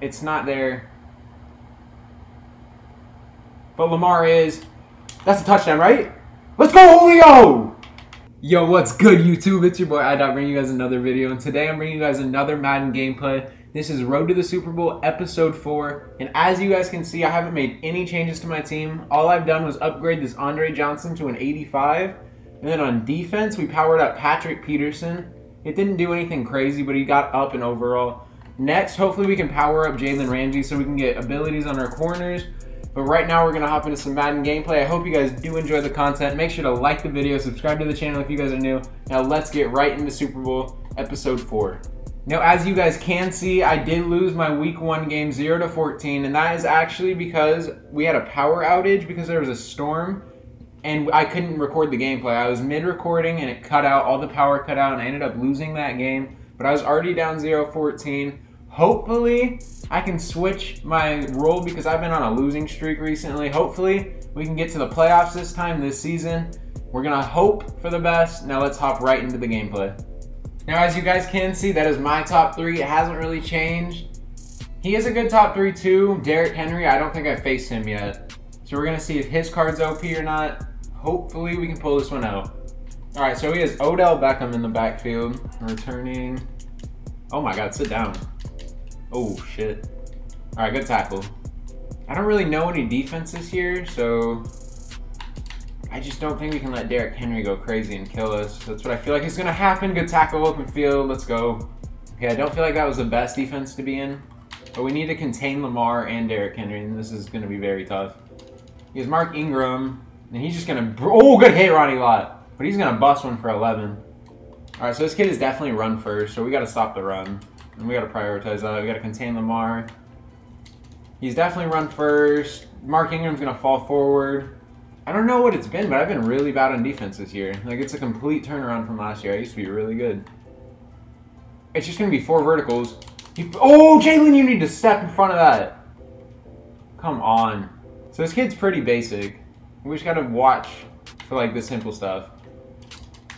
It's not there. But Lamar is. That's a touchdown, right? Let's go, Julio! Yo, what's good, YouTube? It's your boy iDot bringing you guys another video, and today I'm bringing you guys another Madden gameplay. This is Road to the Super Bowl, Episode 4, and as you guys can see, I haven't made any changes to my team. All I've done was upgrade this Andre Johnson to an 85, and then on defense, we powered up Patrick Peterson. It didn't do anything crazy, but he got up in overall. Next, hopefully we can power up Jalen Ramsey so we can get abilities on our corners, but right now we're going to hop into some Madden gameplay. I hope you guys do enjoy the content. Make sure to like the video, subscribe to the channel if you guys are new. Now let's get right into Super Bowl episode 4. Now as you guys can see, I did lose my week 1 game 0 to 14 and that is actually because we had a power outage because there was a storm and I couldn't record the gameplay. I was mid-recording and it cut out, all the power cut out and I ended up losing that game. But I was already down 0-14. Hopefully, I can switch my role because I've been on a losing streak recently. Hopefully, we can get to the playoffs this time this season. We're gonna hope for the best. Now let's hop right into the gameplay. Now, as you guys can see, that is my top three. It hasn't really changed. He is a good top three too. Derrick Henry, I don't think I've faced him yet. So we're gonna see if his card's OP or not. Hopefully we can pull this one out. All right, so he has Odell Beckham in the backfield, returning. Oh my God, sit down. Oh, shit. All right, good tackle. I don't really know any defenses here, so I just don't think we can let Derrick Henry go crazy and kill us. That's what I feel like is going to happen. Good tackle, open field. Let's go. Okay, I don't feel like that was the best defense to be in, but we need to contain Lamar and Derrick Henry, and this is going to be very tough. He has Mark Ingram, and he's just going to... Oh, good hit, Ronnie Lott. But he's going to bust one for 11. All right, so this kid is definitely run first, so we got to stop the run. And we got to prioritize that. We got to contain Lamar. He's definitely run first. Mark Ingram's going to fall forward. I don't know what it's been, but I've been really bad on defense this year. Like, it's a complete turnaround from last year. I used to be really good. It's just going to be four verticals. Oh, Jalen, you need to step in front of that. Come on. So this kid's pretty basic. We just got to watch for, like, the simple stuff.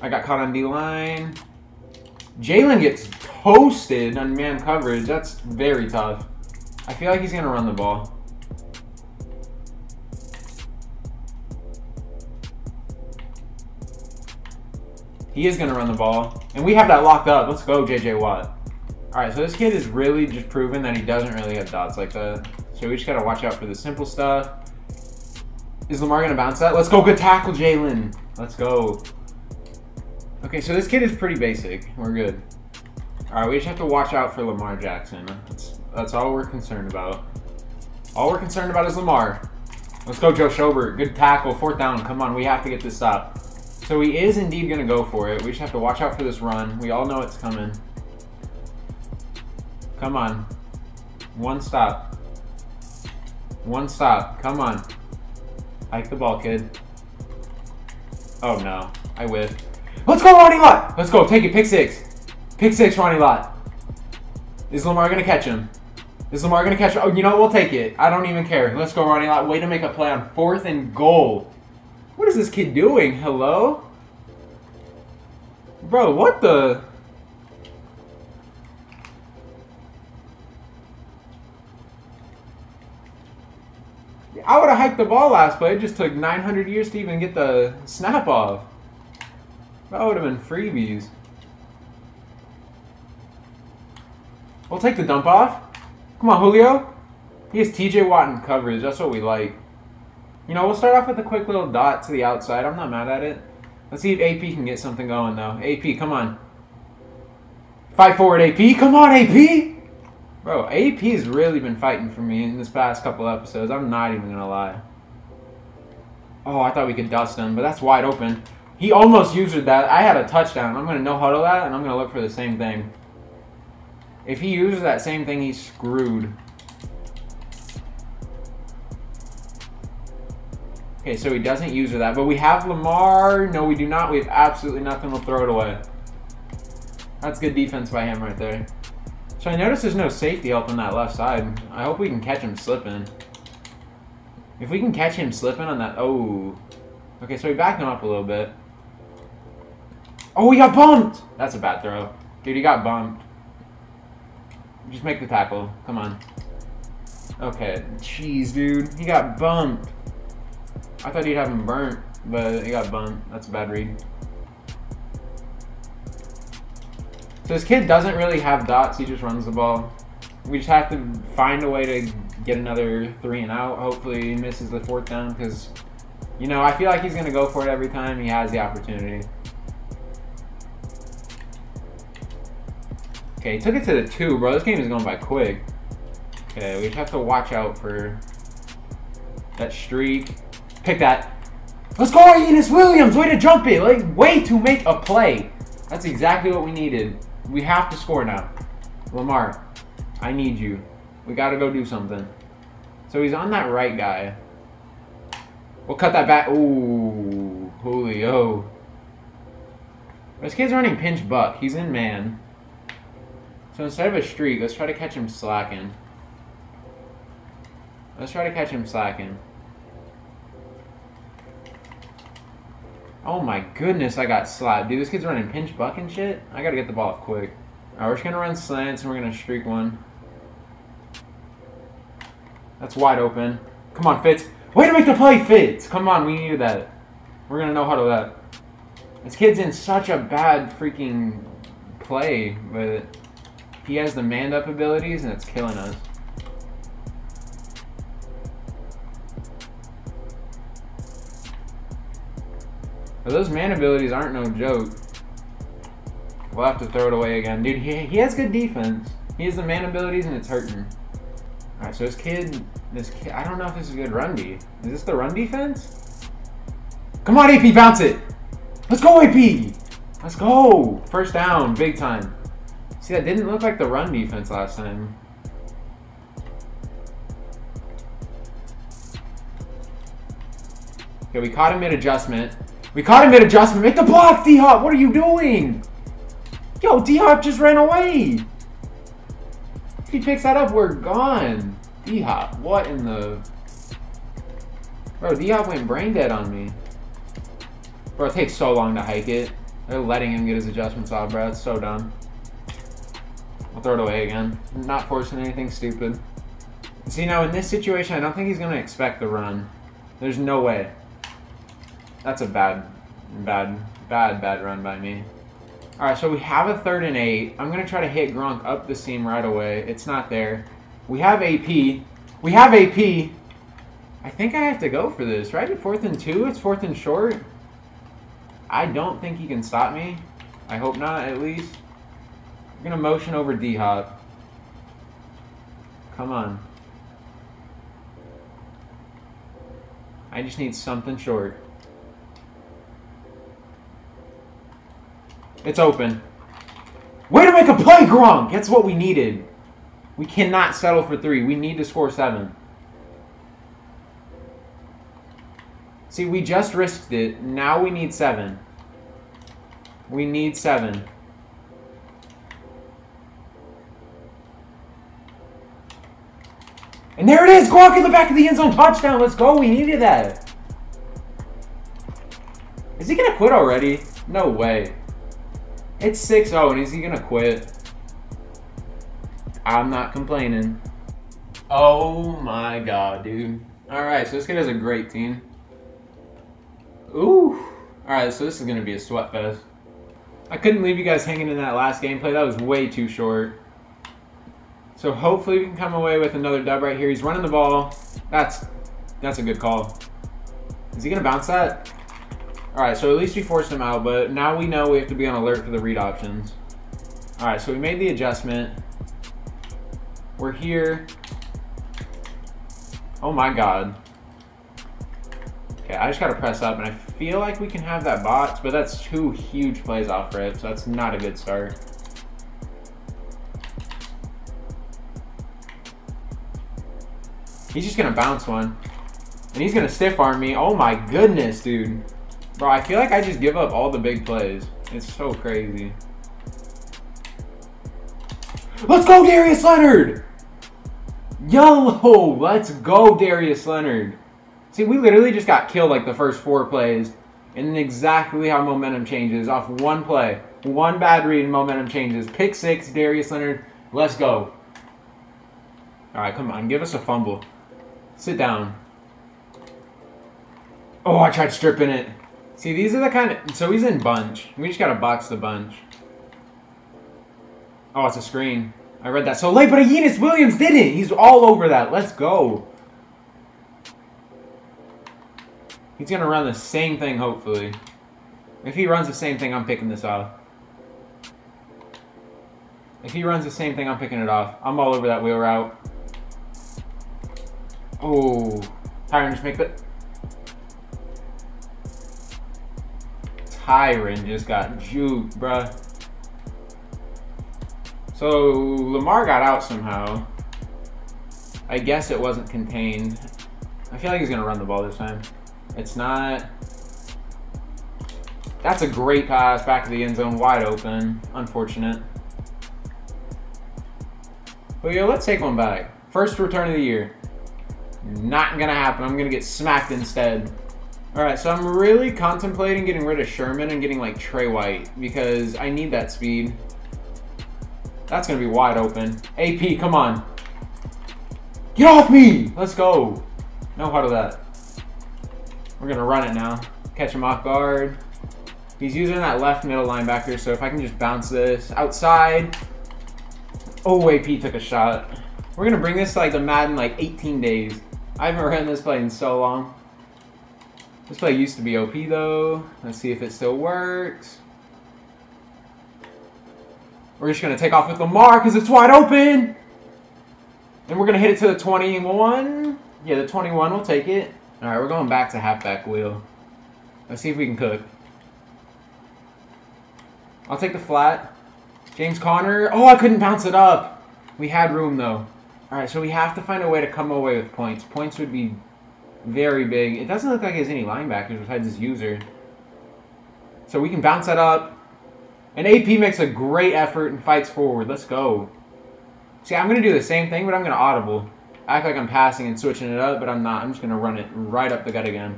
I got caught on D-line. Jalen gets toasted on man coverage. That's very tough. I feel like he's going to run the ball. He is going to run the ball. And we have that locked up. Let's go, J.J. Watt. All right, so this kid is really just proven that he doesn't really have dots like that. So we just got to watch out for the simple stuff. Is Lamar going to bounce that? Let's go. Good tackle, Jalen. Let's go. Okay, so this kid is pretty basic. We're good. All right, we just have to watch out for Lamar Jackson. That's, that's all we're concerned about. All we're concerned about is Lamar. Let's go, Joe Schobert. Good tackle. Fourth down. Come on, we have to get this stop. So he is indeed going to go for it. We just have to watch out for this run. We all know it's coming. Come on. One stop. One stop. Come on. Hike the ball, kid. Oh, no. I whiffed. Let's go, Ronnie Lott! Let's go. Take it. Pick six. Pick six, Ronnie Lott. Is Lamar going to catch him? Is Lamar going to catch him? Oh, you know what? We'll take it. I don't even care. Let's go, Ronnie Lott. Way to make a play on fourth and goal. What is this kid doing? Hello? Bro, what the... I would have hiked the ball last play. It just took 900 years to even get the snap off. That would have been freebies. We'll take the dump off. Come on, Julio. He has TJ Watt in coverage. That's what we like. You know, we'll start off with a quick little dot to the outside. I'm not mad at it. Let's see if AP can get something going, though. AP, come on. Fight forward, AP. Come on, AP! Bro, AP has really been fighting for me in this past couple episodes. I'm not even going to lie. Oh, I thought we could dust him, but that's wide open. He almost used that. I had a touchdown. I'm going to no-huddle that, and I'm going to look for the same thing. If he uses that same thing, he's screwed. Okay, so he doesn't use that. But we have Lamar. No, we do not. We have absolutely nothing. We'll throw it away. That's good defense by him right there. So I notice there's no safety help on that left side. I hope we can catch him slipping. If we can catch him slipping on that... Oh. Okay, so we back him up a little bit. Oh, he got bumped! That's a bad throw. Dude, he got bumped. Just make the tackle. Come on. Okay, jeez, dude. He got bumped. I thought he'd have him burnt, but he got bumped. That's a bad read. So this kid doesn't really have dots. He just runs the ball. We just have to find a way to get another three and out. Hopefully he misses the fourth down because, you know, I feel like he's going to go for it every time he has the opportunity. Okay, he took it to the two, bro. This game is going by quick. Okay, we have to watch out for that streak. Pick that. Let's go, Aeneas Williams. Way to jump it. Like, way to make a play. That's exactly what we needed. We have to score now. Lamar, I need you. We got to go do something. So he's on that right guy. We'll cut that back. Ooh, Julio. This kid's running pinch buck. He's in man. So instead of a streak, let's try to catch him slacking. Let's try to catch him slacking. Oh my goodness, I got slapped. Dude, this kid's running pinch buck and shit. I gotta get the ball up quick. Alright, we're just gonna run slants and we're gonna streak one. That's wide open. Come on, Fitz. Way to make the play, Fitz! Come on, we needed that. We're gonna know how to that. This kid's in such a bad freaking play, but he has the manned up abilities and it's killing us. But those man abilities aren't no joke. We'll have to throw it away again. Dude, he, he has good defense. He has the man abilities and it's hurting. Alright, so this kid, this kid, I don't know if this is a good run D. Is this the run defense? Come on, AP, bounce it! Let's go, AP! Let's go! First down, big time. See, that didn't look like the run defense last time. Okay, we caught him mid-adjustment. We caught him mid-adjustment. Make the block, D-Hop! What are you doing? Yo, D-Hop just ran away! If he picks that up, we're gone. D-Hop, what in the... Bro, D-Hop went brain dead on me. Bro, it takes so long to hike it. They're letting him get his adjustments off, bro. It's so dumb. I'll throw it away again. not forcing anything stupid. See, now in this situation, I don't think he's going to expect the run. There's no way. That's a bad, bad, bad, bad run by me. Alright, so we have a third and eight. I'm going to try to hit Gronk up the seam right away. It's not there. We have AP. We have AP. I think I have to go for this, right? Fourth and two? It's fourth and short. I don't think he can stop me. I hope not, at least. Going to motion over D-Hop. Come on. I just need something short. It's open. Way to make a play, Gronk! That's what we needed. We cannot settle for three. We need to score seven. See, we just risked it. Now we need seven. We need seven. And there it is! Gronk in the back of the end zone touchdown! Let's go! We needed that! Is he gonna quit already? No way. It's 6-0 and is he gonna quit? I'm not complaining. Oh my god, dude. Alright, so this kid has a great team. Ooh. Alright, so this is gonna be a sweat fest. I couldn't leave you guys hanging in that last gameplay. That was way too short. So hopefully we can come away with another dub right here. He's running the ball. That's that's a good call. Is he going to bounce that? All right, so at least we forced him out, but now we know we have to be on alert for the read options. All right, so we made the adjustment. We're here. Oh my God. Okay, I just got to press up, and I feel like we can have that box, but that's two huge plays off rip, so that's not a good start. He's just gonna bounce one. And he's gonna stiff arm me. Oh my goodness, dude. Bro, I feel like I just give up all the big plays. It's so crazy. Let's go, Darius Leonard! Yo, let's go, Darius Leonard. See, we literally just got killed like the first four plays. And exactly how momentum changes off one play. One bad read and momentum changes. Pick six, Darius Leonard. Let's go. All right, come on, give us a fumble. Sit down. Oh, I tried stripping it. See, these are the kind of... So he's in bunch. We just got to box the bunch. Oh, it's a screen. I read that so late, but Aeneas Williams didn't. He's all over that. Let's go. He's going to run the same thing, hopefully. If he runs the same thing, I'm picking this off. If he runs the same thing, I'm picking it off. I'm all over that wheel route. Oh. Tyron, just make the... Tyron just got juked, bruh. So, Lamar got out somehow. I guess it wasn't contained. I feel like he's to run the ball this time. It's not. That's a great pass back to the end zone, wide open. Unfortunate. But yo, let's take one back. First return of the year. Not gonna happen. I'm gonna get smacked instead. Alright, so I'm really contemplating getting rid of Sherman and getting like Trey White because I need that speed. That's gonna be wide open. AP, come on. Get off me! Let's go. No huddle that. We're gonna run it now. Catch him off guard. He's using that left middle linebacker, so if I can just bounce this outside. Oh, AP took a shot. We're gonna bring this to like the Madden like 18 days. I haven't ran this play in so long. This play used to be OP though. Let's see if it still works. We're just gonna take off with Lamar because it's wide open. And we're gonna hit it to the 21. Yeah, the 21 will take it. All right, we're going back to halfback wheel. Let's see if we can cook. I'll take the flat. James Conner. Oh, I couldn't bounce it up. We had room, though. All right, so we have to find a way to come away with points. Points would be very big. It doesn't look like he has any linebackers besides his user. So we can bounce that up. And AP makes a great effort and fights forward. Let's go. See, I'm going to do the same thing, but I'm going to audible. Act like I'm passing and switching it up, but I'm not. I'm just going to run it right up the gut again.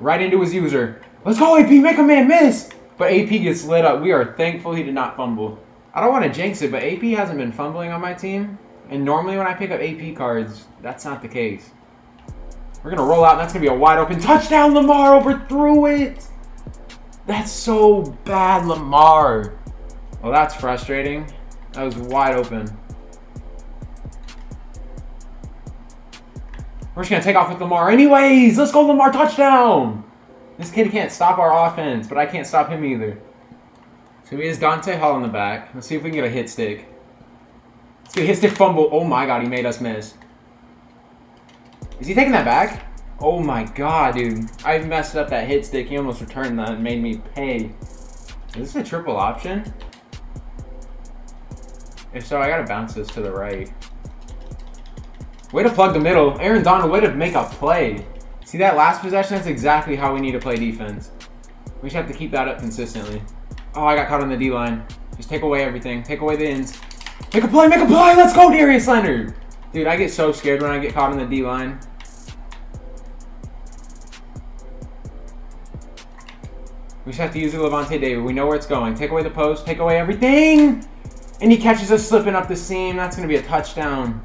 Right into his user. Let's go, AP. Make a man miss. But AP gets lit up. We are thankful he did not fumble. I don't want to jinx it, but AP hasn't been fumbling on my team. And normally when I pick up AP cards, that's not the case. We're going to roll out, and that's going to be a wide open touchdown. Lamar overthrew it. That's so bad, Lamar. Well, that's frustrating. That was wide open. We're just going to take off with Lamar anyways. Let's go, Lamar. Touchdown. This kid can't stop our offense, but I can't stop him either. So he has Dante Hall in the back. Let's see if we can get a hit stick. Let's get a hit stick fumble. Oh my god, he made us miss. Is he taking that back? Oh my god, dude. I messed up that hit stick. He almost returned that and made me pay. Is this a triple option? If so, I gotta bounce this to the right. Way to plug the middle. Aaron Donald, way to make a play. See that last possession? That's exactly how we need to play defense. We just have to keep that up consistently. Oh, I got caught on the D-line. Just take away everything. Take away the ends. Make a play, make a play! Let's go, Darius Leonard! Dude, I get so scared when I get caught in the D-line. We just have to use the Lavonte David. We know where it's going. Take away the post. Take away everything. And he catches us slipping up the seam. That's going to be a touchdown.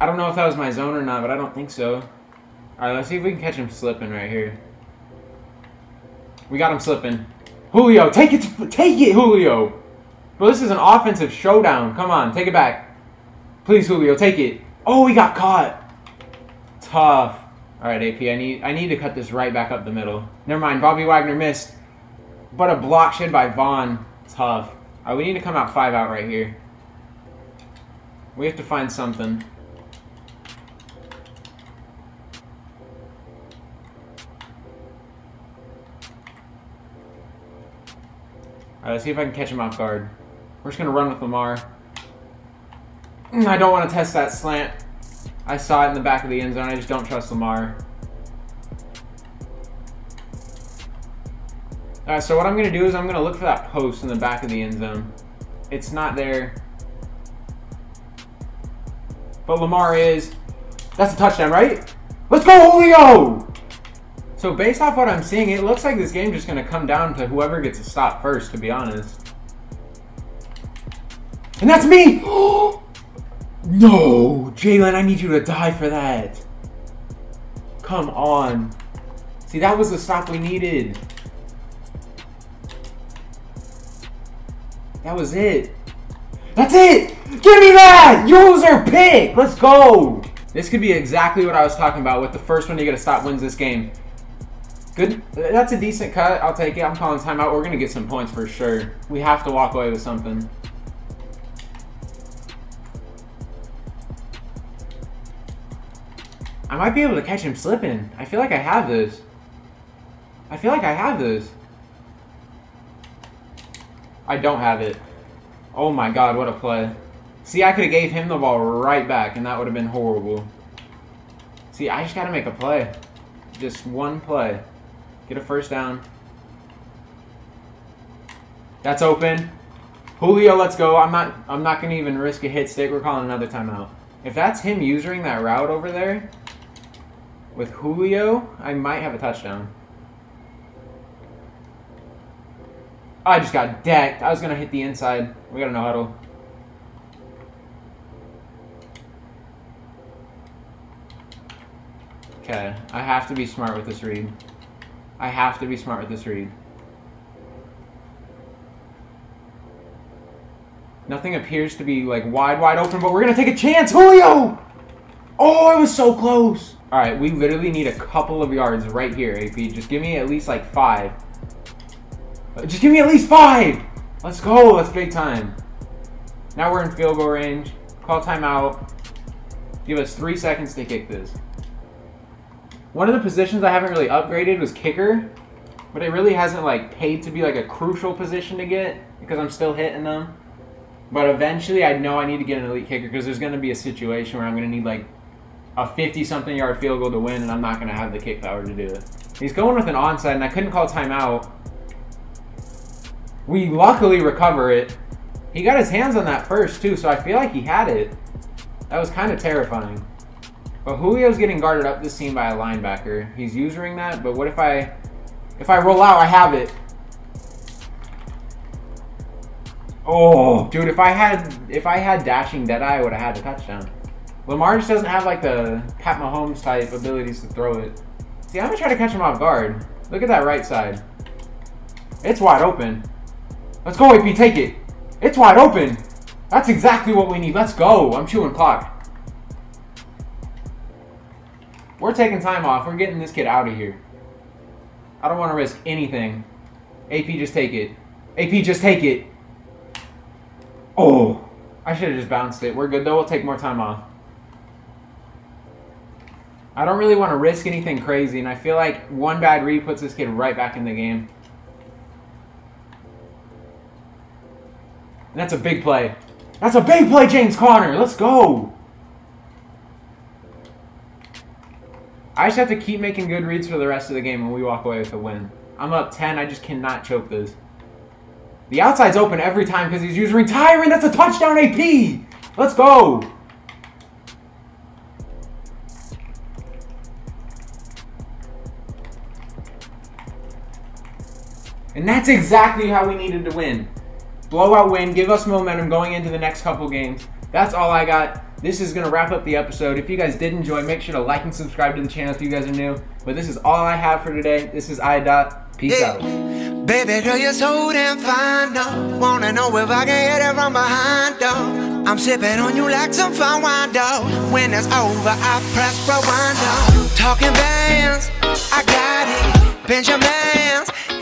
I don't know if that was my zone or not, but I don't think so. All right, let's see if we can catch him slipping right here. We got him slipping. Julio, take it. Take it, Julio. Well, this is an offensive showdown. Come on, take it back. Please, Julio, take it. Oh, he got caught. Tough. All right, AP, I need I need to cut this right back up the middle. Never mind, Bobby Wagner missed. But a block shed by Vaughn. Tough. All right, we need to come out five out right here. We have to find something. All right, let's see if I can catch him off guard. We're just going to run with Lamar. Mm, I don't want to test that slant. I saw it in the back of the end zone. I just don't trust Lamar. Alright, so what I'm going to do is I'm going to look for that post in the back of the end zone. It's not there. But Lamar is. That's a touchdown, right? Let's go, Julio! So based off what I'm seeing, it looks like this game's just going to come down to whoever gets a stop first, to be honest. And that's me! No! Jalen, I need you to die for that. Come on. See, that was the stop we needed. That was it. That's it! Give me that! User pick! Let's go! This could be exactly what I was talking about with the first one you gotta stop wins this game. Good. That's a decent cut. I'll take it. I'm calling timeout. We're gonna get some points for sure. We have to walk away with something. I might be able to catch him slipping. I feel like I have this. I feel like I have this. I don't have it. Oh my god, what a play. See, I could have gave him the ball right back, and that would have been horrible. See, I just got to make a play. Just one play. Get a first down. That's open. Julio, let's go. I'm not I'm not going to even risk a hit stick. We're calling another timeout. If that's him using that route over there with Julio, I might have a touchdown. I just got decked. I was going to hit the inside. We got an huddle. Okay, I have to be smart with this read. I have to be smart with this read. Nothing appears to be like wide, wide open, but we're gonna take a chance. Julio! Oh, it was so close. All right, we literally need a couple of yards right here, AP. Just give me at least like five. Uh, just give me at least five. Let's go. That's big time. Now we're in field goal range. Call timeout. Give us three seconds to kick this. One of the positions I haven't really upgraded was kicker, but it really hasn't like paid to be like a crucial position to get because I'm still hitting them. But eventually, I know I need to get an elite kicker because there's going to be a situation where I'm going to need like a 50-something yard field goal to win, and I'm not going to have the kick power to do it. He's going with an onside, and I couldn't call timeout. We luckily recover it. He got his hands on that first, too, so I feel like he had it. That was kind of terrifying. But Julio's getting guarded up this scene by a linebacker. He's using that, but what if I... If I roll out, I have it. Oh, dude, if I had if I had dashing deadeye, I would have had a touchdown. Lamar just doesn't have like the Pat Mahomes type abilities to throw it. See, I'm gonna try to catch him off guard. Look at that right side. It's wide open. Let's go, AP, take it. It's wide open. That's exactly what we need. Let's go. I'm chewing clock. We're taking time off. We're getting this kid out of here. I don't want to risk anything. AP, just take it. AP, just take it. Oh, I should have just bounced it. We're good, though. We'll take more time off. I don't really want to risk anything crazy, and I feel like one bad read puts this kid right back in the game. And that's a big play. That's a big play, James Conner. Let's go. I just have to keep making good reads for the rest of the game and we walk away with a win. I'm up 10. I just cannot choke this. The outside's open every time because he's using Tyron. That's a touchdown AP. Let's go. And that's exactly how we needed to win. Blowout win, give us momentum going into the next couple games. That's all I got. This is going to wrap up the episode. If you guys did enjoy, make sure to like and subscribe to the channel if you guys are new. But this is all I have for today. This is iDot. Peace yeah. out. Baby girl, you're so damn fine, no. Wanna know if I can hit it from behind, though. I'm sipping on you like some fine wine, though. When it's over, I press rewind, though. Talking bands, I got it. Benjamin.